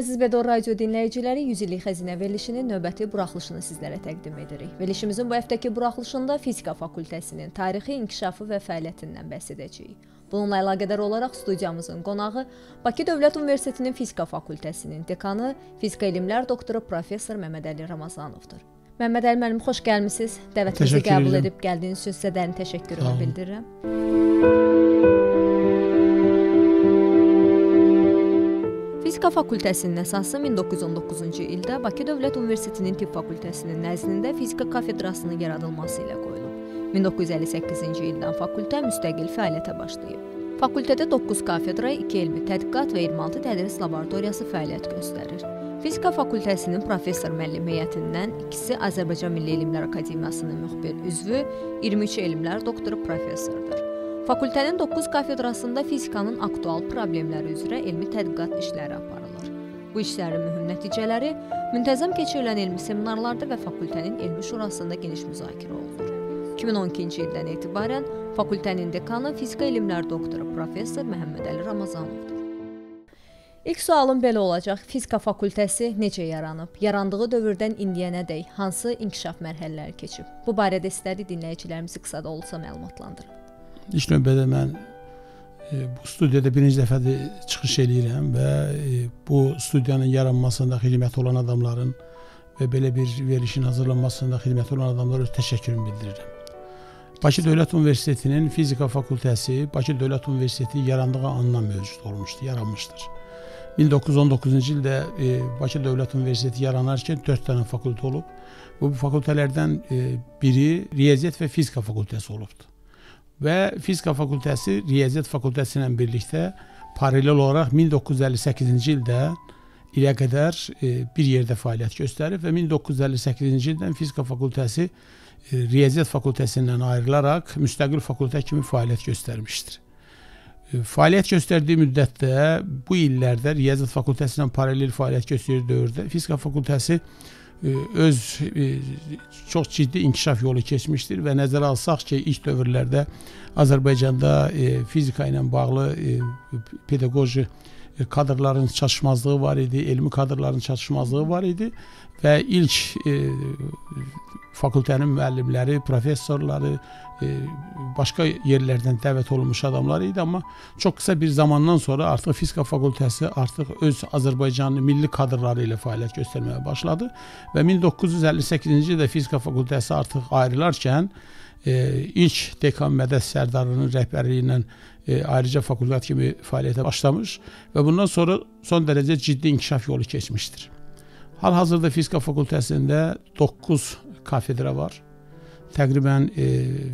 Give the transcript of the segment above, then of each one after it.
Əziz Bedor radio dinləyiciləri, 100 illik xəzinə verilişinin növbəti buraxılışını sizlərə təqdim edirik. Verilişimizin bu həftəki buraxılışında fizika fakültəsinin tarixi, inkişafı və fəaliyyətindən bəhs edəcəyik. Bununla əlaqədar olaraq studiyamızın qonağı Bakı Dövlət Universitetinin fizika fakültəsinin dekanı, fizika elmlər doktoru professor Məmmədəli Ramazanovdur. Məmməd Əli müəllim, xoş gəlmisiniz. Dəvətimizi qəbul edib gəldiyiniz üçün sizə dərin təşəkkürümü bildirirəm. Fizika fakültəsinin əsası 1919-cu ildə Bakı Dövlət Universitetinin Tibb fakültəsinin nəzdində fizika kafedrasının yaradılması ilə qoyulub. 1958-ci ildən fakültə müstəqil fəaliyyətə başlayıb. Fakültədə 9 kafedra, 2 elmi tədqiqat və 26 tədris laboratoriyası fəaliyyət göstərir. Fizika fakültəsinin professor müəllim heyətindən ikisi Azərbaycan Milli Elmlər Akademiyasının müxbir üzvü, 23 elmlər doktoru professordur. Fakültənin 9 kafedrasında fizikanın aktual problemləri üzrə elmi tədqiqat işləri aparılır. Bu işlərin mühüm nəticələri müntəzəm keçirilən elmi seminarlarda və fakültənin elmi şurasında geniş müzakirə olunur. 2012-ci ildən etibarən fakültənin dekanı fizika elmlər doktoru professor Məhəmməd Əli Ramazanovdur. İlk sualım belə olacaq. Fizika fakültəsi necə yaranıb? Yarandığı dövrdən indiyənədək hansı inkişaf mərhələləri keçib? Bu barədə istədi dinləyicilərimizi qısa da olsa məlumatlandırın. İlk növbədə mən e, bu studiyada birinci dəfədir çıxış eləyirəm və e, bu studiyanın yaranmasında xidməti olan adamların və belə bir verilişin hazırlanmasında xidməti olan adamlara təşəkkürümü bildirirəm. Bakı Dövlət Universitetinin fizika fakültəsi Bakı Dövlət Universiteti yarandığı andan mövcud olmuşdu, yaranmışdır. 1919-cu ildə e, Bakı Dövlət Universiteti yaranarkən 4 dənə fakültə olub. Bu fakültələrdən e, biri riyaziyyat və fizika fakültəsi olubdu və fizika fakültəsi riyaziyyat fakültəsi ilə birlikdə paralel olaraq 1958-ci ildə ilə qədər e, bir yerdə fəaliyyət göstərib və 1958-ci ildən fizika fakültəsi e, riyaziyyat fakültəsindən ayrılaraq müstəqil fakültə kimi fəaliyyət göstərmişdir. E, fəaliyyət göstərdiyi müddətdə bu illərdə riyaziyyat fakültəsi ilə paralel fəaliyyət göstərdiyi dövrdə fizika fakültəsi öz çox ciddi inkişaf yolu keçmişdir və nəzərə alsaq ki, ilk dövrlərdə Azərbaycanda fizika ilə bağlı pedaqoji kadrların çatışmazlığı var idi, elmi kadrların çatışmazlığı var idi və ilk e, fakültənin müəllimləri, professorları, e, başqa yerlərdən dəvət olunmuş adamlar idi, amma çox qısa bir zamandan sonra artıq fizika fakültəsi artıq öz Azərbaycanlı milli kadrları ilə fəaliyyət göstərməyə başladı və 1958-ci ildə fizika fakültəsi artıq ayrılarkən e, ilk dekan Mədəd Sərdarının rəhbərliyi e, ayrıca fakültət kimi fəaliyyətə başlamış və bundan sonra son dərəcə ciddi inkişaf yolu keçmişdir. Hal-hazırda fizika fakültəsində 9 kafedra var. Təqribən e,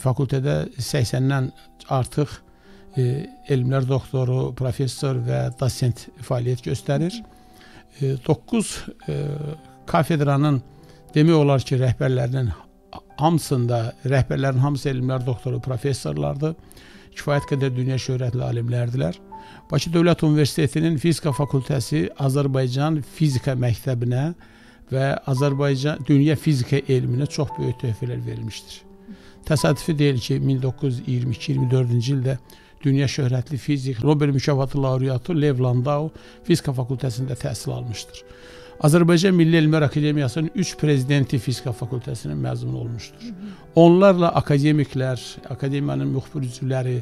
fakültədə 80-dən artıq e, elmlər doktoru, professor və dosent fəaliyyət göstərir. E, 9 e, kafedranın demək olar ki, rəhbərlərinin hamısında rəhbərlərin hamısı elmlər doktoru, professorlardır. Kifayət qədər dünya şöhrətli alimlərdilər. Bakı Dövlət Universitetinin fizika fakültəsi Azərbaycan fizika məktəbinə və Azərbaycan dünya fizika elminə çox böyük töhfələr verilmişdir. Təsadüfi deyil ki, 1922-24-cü ildə dünya şöhrətli fizik Nobel mükafatı laureatı Lev Landau fizika fakültəsində təhsil almışdır. Azərbaycan Milli Elmlər Akademiyasının 3 prezidenti fizika fakültəsinin məzunu olmuşdur. Onlarla akademiklər, akademiyanın müxbir üzvləri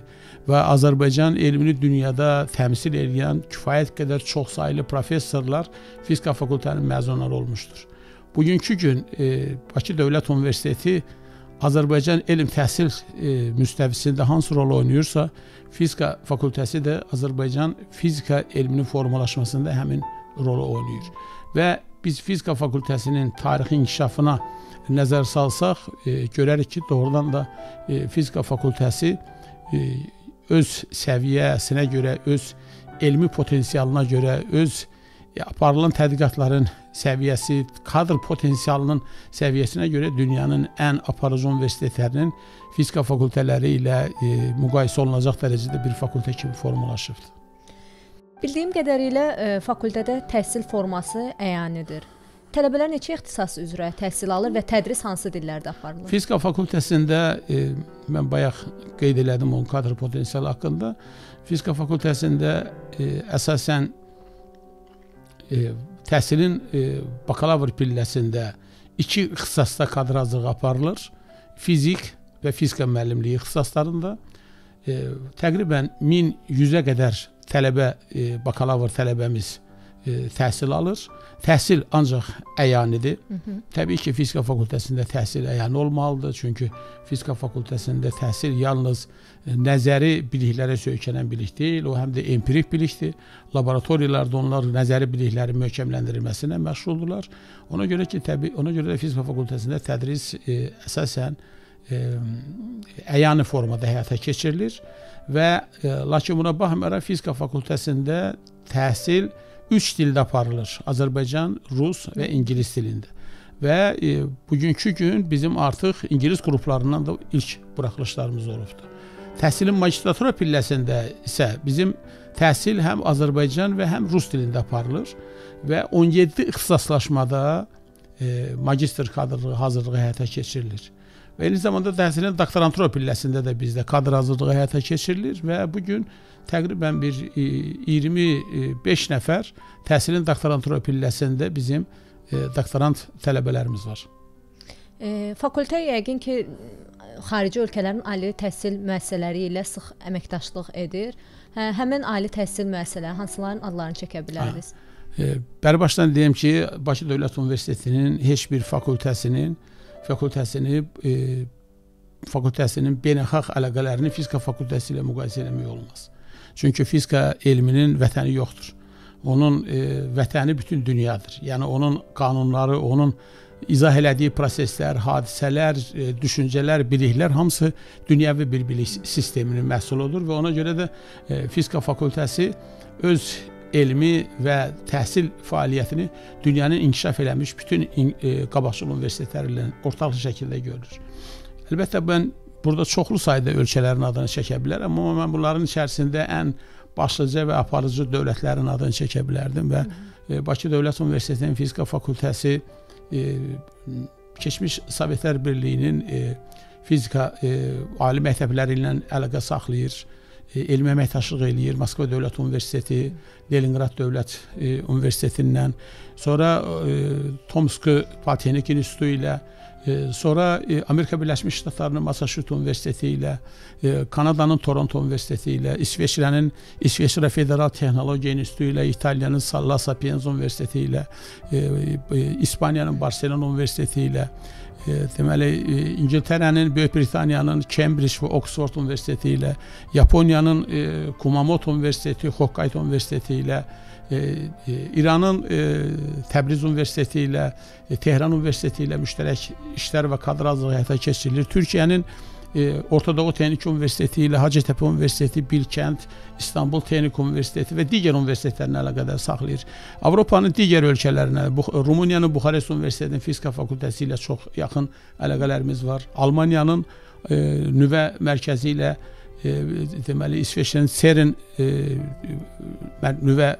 və Azərbaycan elmini dünyada təmsil edən kifayət qədər çoxsaylı professorlar fizika fakültəsinin məzunları olmuşdur. Bugünkü gün e, Bakı Dövlət Universiteti Azərbaycan elm təhsil e, müstəvisində hansı rol oynayırsa, fizika fakültəsi də Azərbaycan fizika elminin formalaşmasında həmin rolu oynayır və biz fizika fakültəsinin tarixi inkişafına nəzər salsaq, e, görərik ki, doğrudan da e, fizika fakültəsi e, öz səviyyəsinə görə, öz elmi potensialına görə, öz e, aparılan tədqiqatların səviyyəsi, kadr potensialının səviyyəsinə görə dünyanın ən aparıcı universitetlərinin fizika fakültələri ilə e, müqayisə olunacaq dərəcədə bir fakültə kimi formalaşıbdır. Bildiyim qədərilə ə, e, fakültədə təhsil forması əyanidir. Tələbələr neçə ixtisas üzrə təhsil alır və tədris hansı dillərdə aparılır? Fizika fakültəsində e, mən bayaq qeyd elədim onun kadr potensialı haqqında. Fizika fakültəsində e, əsasən e, təhsilin e, bakalavr pilləsində iki ixtisasda kadrazlıq aparılır. Fizik və fizika müəllimliyi ixtisaslarında e, təqribən 1100-ə qədər tələbə e, bakalavr tələbəmiz e, təhsil alır. Təhsil ancaq əyanidir. Hı -hı. Təbii ki, fizika fakültəsində təhsil əyani olmalıdır. Çünki fizika fakültəsində təhsil yalnız e, nəzəri biliklərə söykənən bilik deyil, o həm də empirik bilikdir. Laboratoriyalarda onlar nəzəri biliklərin möhkəmləndirilməsinə məşğuldurlar. Ona görə ki, təbii ona görə də fizika fakültəsində tədris e, əsasən əyani formada həyata keçirilir və lakin buna baxmayaraq fizika fakültəsində təhsil üç dildə aparılır. Azərbaycan, rus və ingilis dilində. Və e, bugünkü gün bizim artıq ingilis qruplarından da ilk buraxılışlarımız olubdur. Təhsilin magistratura pilləsində isə bizim təhsil həm Azərbaycan və həm rus dilində aparılır və 17 ixtisaslaşmada e, magistr kadrlığı hazırlığı həyata keçirilir. Və eyni zamanda təhsilin doktorantura pilləsində də bizdə kadr hazırlığı həyata keçirilir və bu gün təqribən bir 25 e, nəfər təhsilin doktorantura pilləsində bizim e, doktorant tələbələrimiz var. E, fakültə yəqin ki xarici ölkələrin ali təhsil müəssisələri ilə sıx əməkdaşlıq edir. Hə, həmin ali təhsil müəssisələri hansıların adlarını çəkə bilərdiniz? E, bəri başdan deyim ki, Bakı Dövlət Universitetinin heç bir fakültəsinin fakültəsini e, fakültəsinin beynəlxalq əlaqələrini fizika fakültəsi ilə müqayisə etmək olmaz. Çünki fizika elminin vətəni yoxdur. Onun e, vətəni bütün dünyadır. Yəni onun qanunları, onun izah elədiyi proseslər, hadisələr, e, düşüncələr, biliklər hamısı dünyəvi bir bilik sisteminin məhsuludur və ona görə də e, fizika fakültəsi öz elmi və təhsil fəaliyyətini dünyanın inkişaf eləmiş bütün e, qabaqcıl universitetləri ilə ortaq şəkildə görür. Əlbəttə mən Burada çoxlu sayda ölkələrin adını çəkə bilərəm, amma mən bunların içərisində ən başlıca və aparıcı dövlətlərin adını çəkə bilərdim və e, Bakı Dövlət Universitetinin fizika fakültəsi e, keçmiş Sovetlər Birliyinin e, fizika e, ali məktəbləri ilə əlaqə saxlayır, e, elmi əməkdaşlıq eləyir. Moskva Dövlət Universiteti, Leningrad Dövlət e, Universitetindən, sonra e, Tomsk Politexnik İnstitutu ilə Sonra e, Amerika Birləşmiş Ştatlarının Massachusetts Universiteti ilə, e, Kanadanın Toronto Universiteti ilə, İsveçrənin İsveçrə Federal Texnologiya İnstitutu ilə, İtaliyanın La Sapienza Universiteti ilə, e, İspaniyanın Barcelona Universiteti ilə, deməli İngiltərənin, Böyük Britaniyanın Cambridge və Oxford Universiteti ilə, Yaponiyanın Kumamoto Universiteti, Hokkaido Universiteti ilə, e, e, İranın e, Təbriz Universiteti ilə, e, Tehran Universiteti ilə müştərək işlər və kadrazlıq həyata keçirilir. Türkiyənin e, Ortadoğu Texnik Universiteti ilə Hacettepe Universiteti, Bilkənt, İstanbul Texnik Universiteti və digər universitetlərinə əlaqədar saxlayır. Avropanın digər ölkələrinə, Rumıniyanın Buxarest Universitetinin fizika fakültəsi ilə çox yaxın əlaqələrimiz var. Almaniyanın e, nüvə mərkəzi ilə e, deməli İsveçrənin CERN e, nüvə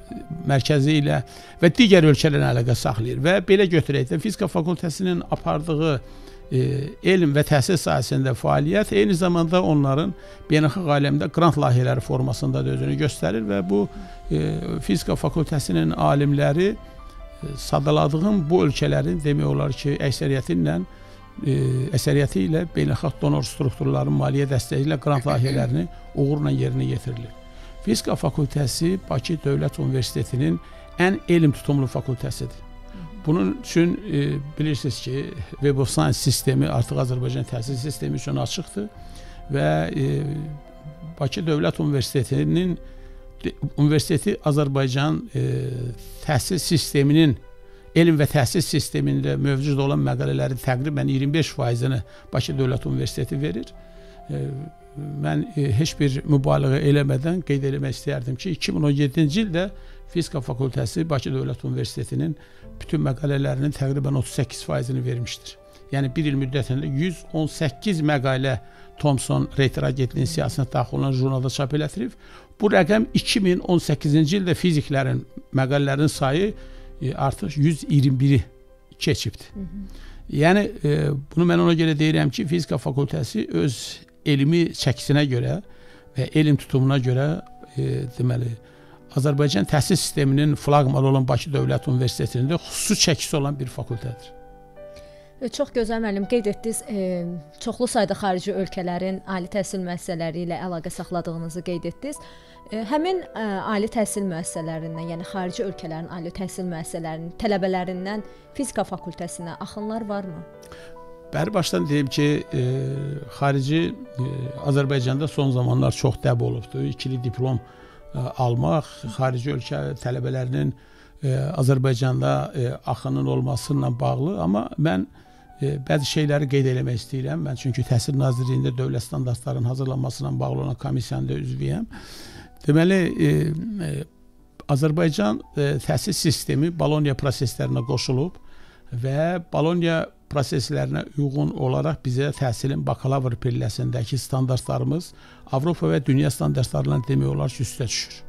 mərkəzi ilə və digər ölkələrlə əlaqə saxlayır və belə götürək də fizika fakültəsinin apardığı elm və təhsil sahəsində fəaliyyət eyni zamanda onların beynəlxalq aləmdə qrant layihələri formasında da özünü göstərir və bu e, fizika fakültəsinin alimləri e, sadaladığım bu ölkələrin demək olar ki, əksəriyyəti ilə e, əsəriyyəti ilə beynəlxalq donor strukturların maliyyə dəstəyi ilə qrant layihələrini uğurla yerinə yetirilir. Fizika fakültəsi Bakı Dövlət Universitetinin ən elm tutumlu fakültəsidir. Bunun üçün e, bilirsiniz ki, Web of Science sistemi artıq Azərbaycan təhsil sistemi üçün açıqdır və e, Bakı Dövlət Universitetinin universiteti Azərbaycan e, təhsil sisteminin elm və təhsil sistemində mövcud olan məqalələrin təqribən 25%-ni Bakı Dövlət Universiteti verir. E, mən e, heç bir mübaliğə eləmədən qeyd etmək istərdim ki, 2017-ci ildə Fizika Fakültəsi Bakı Dövlət Universitetinin bütün məqalələrinin təqribən 38%-ni vermişdir. Yəni bir il müddətində 118 məqalə Thomson Reuters agentliyinin siyasətinə daxil olan jurnalda çap elətdirib. Bu rəqəm 2018-ci ildə fiziklərin məqalələrin sayı e, artıq 121-i keçibdir. Hı -hı. Yəni e, bunu mən ona görə deyirəm ki, fizika fakültəsi öz elmi çəkisinə görə və elm tutumuna görə e, deməli Azərbaycan təhsil sisteminin flaqmanı olan Bakı Dövlət Universitetində xüsusi çəkisi olan bir fakültədir. E, çox gözəl müəllim qeyd etdiniz, e, çoxlu sayda xarici ölkələrin ali təhsil müəssisələri ilə əlaqə saxladığınızı qeyd etdiniz. E, həmin e, ali təhsil müəssisələrindən, yəni xarici ölkələrin ali təhsil müəssisələrinin tələbələrindən fizika fakültəsinə axınlar varmı? Bəri başdan deyim ki, e, xarici e, Azərbaycanda son zamanlar çox dəb olubdu. İkili diplom e, almaq xarici ölkə tələbələrinin Azərbaycanda axının olması ilə bağlı, amma mən bəzi şeyləri qeyd eləmək istəyirəm. Mən çünki Təhsil Nazirliyində dövlət standartlarının hazırlanması ilə bağlı olan komissiyanın da üzvüyəm. Deməli, Azərbaycan təhsil sistemi Boloniya proseslərinə qoşulub və Boloniya proseslərinə uyğun olaraq bizə təhsilin bakalavr pilləsindəki standartlarımız Avropa və dünya standartlarından demək olar ki, üstə düşür.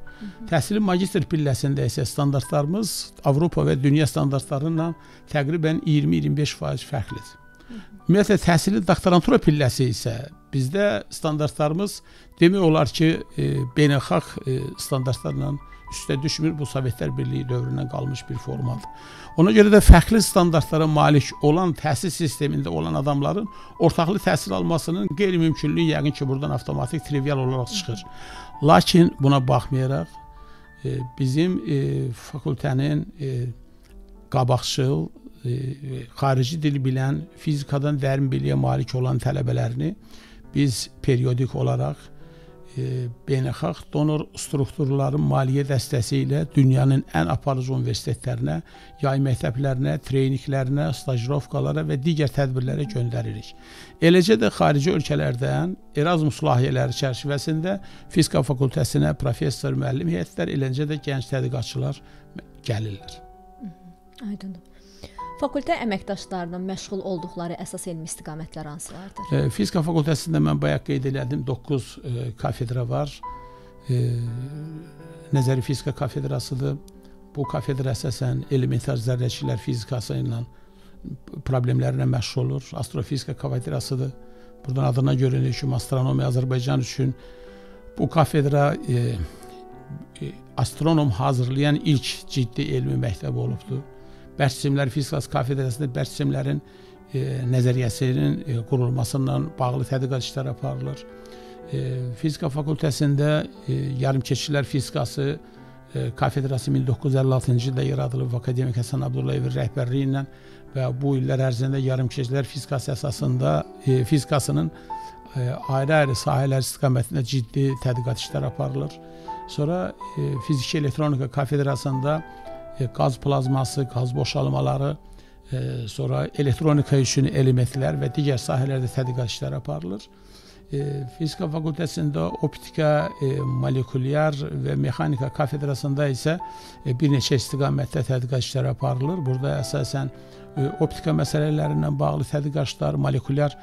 Təhsilin magistr pilləsində isə standartlarımız Avropa və dünya standartlarından təqribən 20-25% fərqlidir. Ümumiyyətlə təhsilin doktorantura pilləsi isə bizdə standartlarımız demək olar ki, e, beynəlxalq e, standartlarla üstə düşmür. Bu Sovetlər Birliyi dövründən qalmış bir formadır. Ona görə də fərqli standartlara malik olan təhsil sistemində olan adamların ortaqlı təhsil almasının qeyri-mümkünlüyü yəqin ki, buradan avtomatik trivial olaraq çıxır. Lakin buna baxmayaraq e, bizim e, fakültənin e, qabaqcıl xarici dil bilən, fizikadan dərin biliyə malik olan tələbələrini biz periodik olaraq e, beynəlxalq donor strukturların maliyyə dəstəsi ilə dünyanın ən aparıcı universitetlərinə, yay məktəblərinə, treyninqlərinə, stajrovkalara və digər tədbirlərə göndəririk. Eləcə də xarici ölkələrdən Erasmus layihələri çərçivəsində fizika fakültəsinə professor, müəllim heyətlər, eləcə də gənc tədqiqatçılar gəlirlər. Aydındır. Fakültə əməkdaşlarının məşğul olduqları əsas elmi istiqamətlər hansılardır? E, fizika fakültəsində mən bayaq qeyd elədim 9 e, kafedra var. E, nəzəri fizika kafedrasıdır. Bu kafedra əsasən elementar zərrəçilər fizikası ilə problemlərlə məşğul olur. Astrofizika kafedrasıdır. Buradan adına görünür ki, astronomiya Azərbaycan üçün bu kafedra e, e, astronom hazırlayan ilk ciddi elmi məktəb olubdur. Bərk sistemlər fizikası kafedrasında bərk sistemlərin e, nəzəriyyəsinin e, qurulmasından bağlı tədqiqat işləri aparılır. E, fizika fakültəsində e, yarımkeçilər fizikası e, kafedrası 1956-cı ildə yaradılıb akademik Həsən Abdullayevin rəhbərliyi ilə və bu illər ərzində yarımkeçilər fizikası əsasında e, fizikasının e, ayrı-ayrı sahələr istiqamətində ciddi tədqiqat işləri aparılır. Sonra e, fiziki elektronika kafedrasında E, qaz plazması, qaz boşalmaları, e, sonra elektronika üçün elementlər və digər sahələrdə tədqiqat işləri aparılır. E, fizika fakültəsində optika, molekulyar və mexanika kafedrasında isə bir neçə istiqamətdə tədqiqat işləri aparılır. Burada əsasən optika məsələlərindən bağlı tədqiqatlar, molekulyar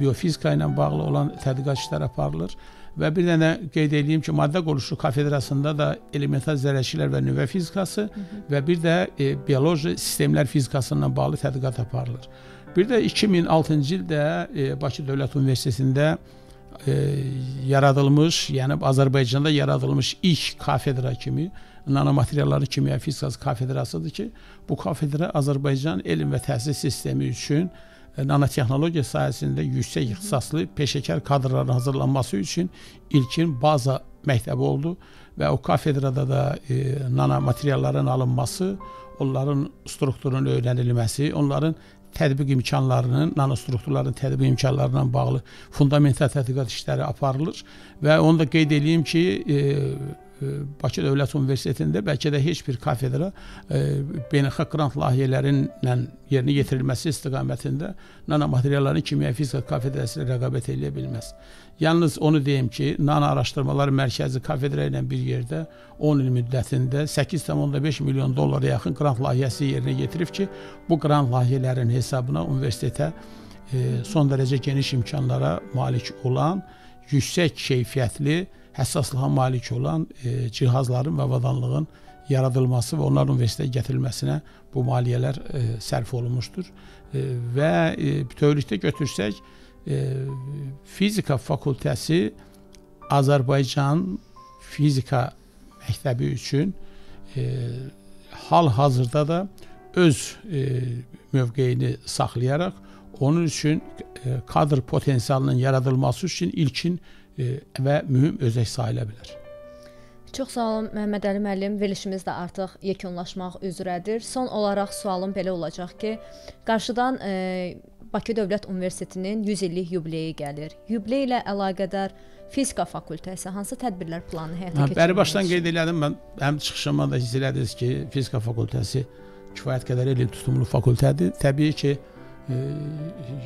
biofizika ilə bağlı olan tədqiqat işləri aparılır. Və bir dənə qeyd edeyim ki, maddə quruluşu kafedrasında da elementar zərərçilər və nüvə fizikası Hı -hı. və bir də e, bioloji sistemlər fizikası ilə bağlı tədqiqat aparılır. Bir də 2006-cı ildə e, Bakı Dövlət Universitetində e, yaradılmış, yəni Azərbaycanda yaradılmış ilk kafedra kimi nanomaterialların kimya fizikası kafedrasıdır ki, bu kafedra Azərbaycan elm və təhsil sistemi üçün nanotexnologiya sahəsində yüksək ixtisaslı peşəkar kadrların hazırlanması üçün ilkin baza məktəbi oldu və o kafedrada da e, nanomaterialların alınması, onların strukturunun öyrənilməsi, onların tətbiq imkanlarının, nanostrukturların tətbiq imkanlarına bağlı fundamental tədqiqat işləri aparılır və onu da qeyd edeyim ki, e, Bakı Dövlət Universitetində bəlkə də heç bir kafedra e, beynəlxalq qrant layihələrinin yerinə yetirilməsi istiqamətində nanomaterialların kimya fizika kafedrası ilə rəqabət edə bilməz. Yalnız onu deyim ki, Nano Araşdırmalar Mərkəzi kafedra ilə bir yerdə 10 il müddətində 8,5 milyon dollara yaxın qrant layihəsi yerinə yetirib ki, bu qrant layihələrinin hesabına universitetə e, son dərəcə geniş imkanlara malik olan, yüksək keyfiyyətli həssaslığa malik olan e, cihazların və avadanlığın yaradılması və onların universitetə gətirilməsinə bu maliyyələr e, sərf olunmuşdur. E, və e, bütövlükdə götürsək, e, fizika fakültəsi Azərbaycan fizika məktəbi üçün e, hal-hazırda da öz e, mövqeyini saxlayaraq onun üçün e, kadr potensialının yaradılması üçün ilkin e, və mühüm özək sayıla bilər. Çox sağ olun Məhəmməd Əli müəllim. Verilişimiz də artıq yekunlaşmaq üzrədir. Son olaraq sualım belə olacaq ki, qarşıdan e, Bakı Dövlət Universitetinin 100 illik yubileyi gəlir. Yubiley ilə əlaqədar fizika fakültəsi hansı tədbirlər planı həyata keçirir? Bəri başdan qeyd elədim mən. Həm çıxışıma da hiss elədiniz ki, fizika fakültəsi kifayət qədər elm tutumlu fakültədir. Təbii ki, e,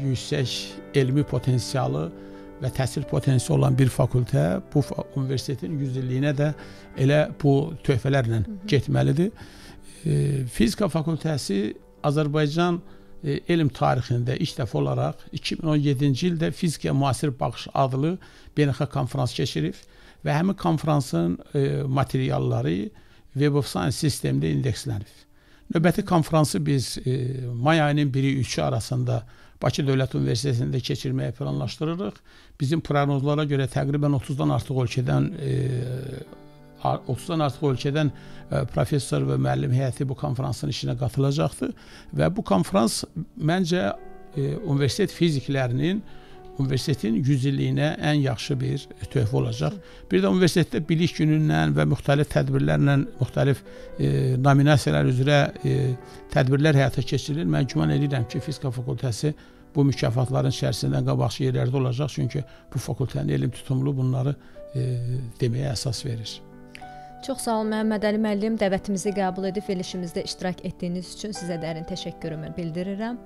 yüksək elmi potensialı və təhsil potensialı olan bir fakültə bu universitetin 100 illiyinə də elə bu töhfələrlə getməlidir. E, fizika fakültəsi Azərbaycan e, elm tarixində ilk dəfə olaraq 2017-ci ildə Fizikaya müasir baxış adlı beynəlxalq konfrans keçirib və həmin konfransın e, materialları Web of Science sistemində indekslənib. Növbəti konfransı biz e, may ayının 1-i 3-ü arasında Bakı Dövlət Universitetində keçirməyi planlaşdırırıq. Bizim proqnozlara görə təqribən 30-dan artıq ölkədən e, 30-dan artıq ölkədən e, professor və müəllim heyəti bu konfransın işinə qatılacaqdır və bu konfrans məncə e, universitet fiziklərinin universitetin 100 illiyinə ən yaxşı bir töhfə olacaq. Bir də universitetdə bilik günündən və müxtəlif tədbirlərlə müxtəlif e, nominasiyalar üzrə e, tədbirlər həyata keçirilir. Mən güman edirəm ki, fizika fakültəsi bu mükafatların içərisində qabaqçı yerlərdə olacaq, çünki bu fakültənin elm tutumlu bunları e, deməyə əsas verir. Çox sağ olun Məhəmməd Əli müəllim, dəvətimizi qəbul edib verilişimizdə iştirak etdiyiniz üçün sizə dərin təşəkkürümü bildirirəm.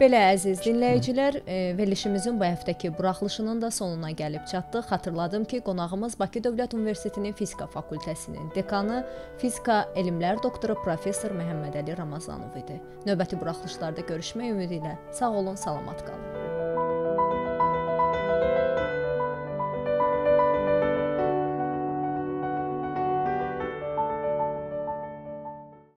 Belə əziz dinləyicilər, e, verilişimizin bu həftəki buraxılışının da sonuna gəlib çatdıq. Xatırladım ki, qonağımız Bakı Dövlət Universitetinin Fizika fakültəsinin dekanı, fizika elmlər doktoru professor Məhəmməd Əli Ramazanov idi. Növbəti buraxılışlarda görüşmək ümidi ilə sağ olun, salamat qalın.